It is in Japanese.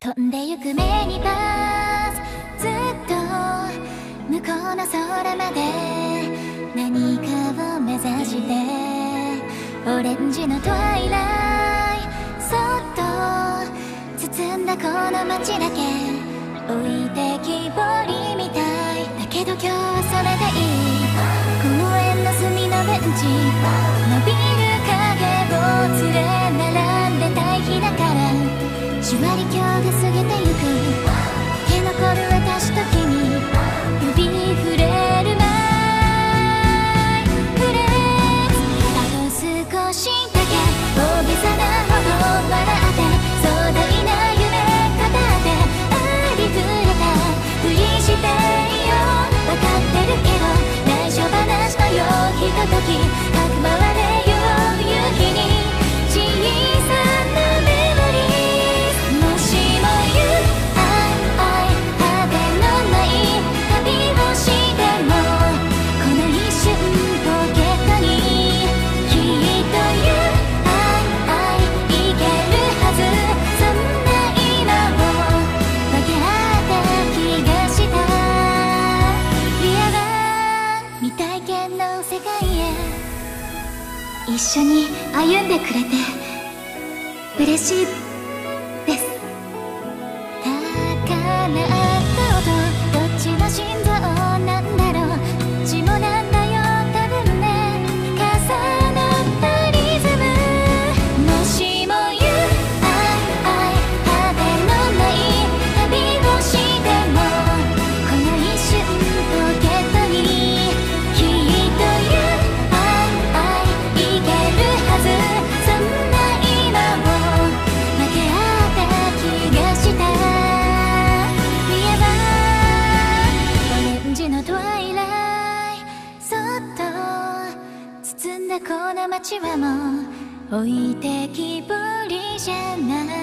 飛んでゆく目にパスずっと向こうの空まで何かを目指してオレンジのトワイライそっと包んだこの街だけ置いてきぼりみたいだけど今日はそれでいい公園の隅のベンチ伸びる影が過ぎてゆく手残る私と君指触れるマイフレーズあと少しだけ大げさなほど笑って壮大な夢語ってありふれたふりしていようわかってるけど内緒話のようひととき体験の世界へ。一緒に歩んでくれて嬉しい。んだこの街はもう置いてきぼりじゃない